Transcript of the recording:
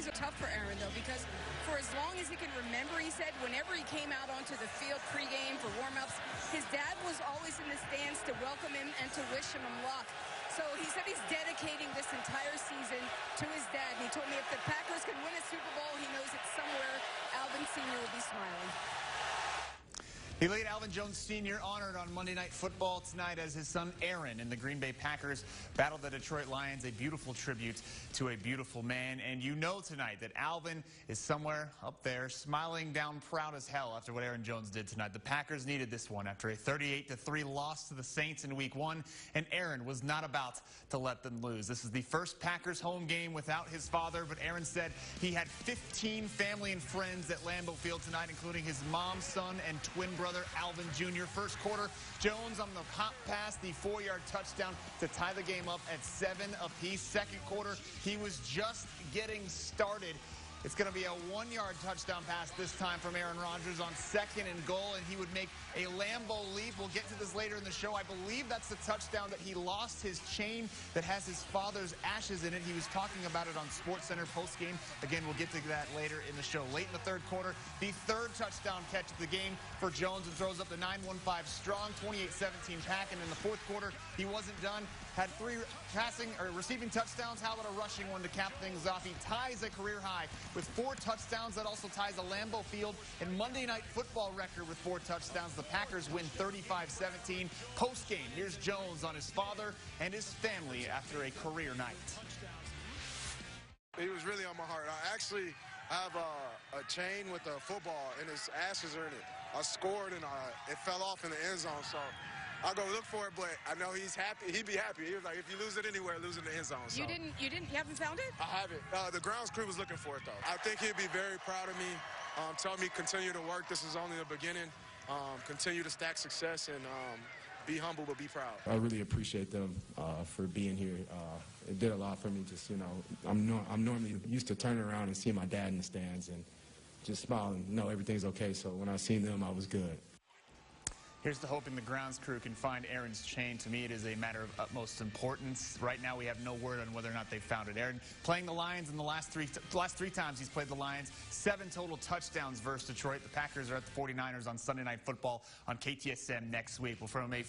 days are tough for Aaron, though, because for as long as he can remember, he said, whenever he came out onto the field pregame for warm-ups, his dad was always in the stands to welcome him and to wish him luck. So he said he's dedicating this entire season to his dad. And he told me if the Packers can win a Super Bowl, he knows it's somewhere Alvin Sr. will be smiling. The late Alvin Jones Sr. honored on Monday Night Football tonight as his son Aaron and the Green Bay Packers battle the Detroit Lions, a beautiful tribute to a beautiful man. And you know tonight that Alvin is somewhere up there smiling down proud as hell after what Aaron Jones did tonight. The Packers needed this one after a 38-3 loss to the Saints in week one, and Aaron was not about to let them lose. This is the first Packers home game without his father, but Aaron said he had 15 family and friends at Lambeau Field tonight, including his mom, son, and twin brother brother Alvin Jr. First quarter, Jones on the pop pass, the four-yard touchdown to tie the game up at seven apiece. Second quarter, he was just getting started. It's going to be a one-yard touchdown pass this time from Aaron Rodgers on second and goal, and he would make a Lambeau leap. We'll get to this later in the show. I believe that's the touchdown that he lost his chain that has his father's ashes in it. He was talking about it on SportsCenter postgame. Again, we'll get to that later in the show. Late in the third quarter, the third touchdown catch of the game for Jones and throws up the 9-1-5 strong 28-17 pack. And in the fourth quarter, he wasn't done. Had three passing or receiving touchdowns. How about a rushing one to cap things off? He ties a career high with four touchdowns. That also ties a Lambeau Field and Monday Night Football record with four touchdowns. The Packers win 35-17. Post-game, here's Jones on his father and his family after a career night. He was really on my heart. I actually have a, a chain with a football, and his ashes are in it. I scored, and uh, it fell off in the end zone, so I'll go look for it, but I know he's happy. He'd be happy. He was like, if you lose it anywhere, lose it in the end zone. So. You didn't, you didn't, you haven't found it? I haven't. Uh, the grounds crew was looking for it, though. I think he'd be very proud of me. Um, tell me continue to work. This is only the beginning. Um, continue to stack success and um, be humble, but be proud. I really appreciate them uh, for being here. Uh, it did a lot for me. Just you know, I'm no, I'm normally used to turning around and seeing my dad in the stands and just smile and know everything's okay. So when I seen them, I was good. Here's the hoping the grounds crew can find Aaron's chain. To me, it is a matter of utmost importance. Right now, we have no word on whether or not they found it. Aaron playing the Lions in the last three last three times he's played the Lions. Seven total touchdowns versus Detroit. The Packers are at the 49ers on Sunday Night Football on KTSM next week. Well, from a